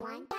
One, go!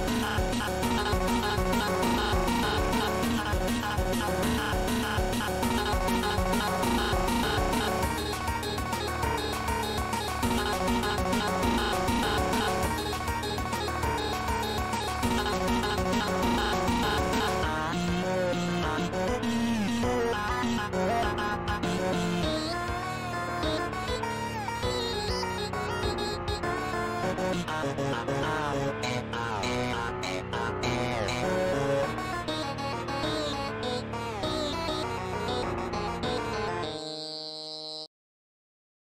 Ah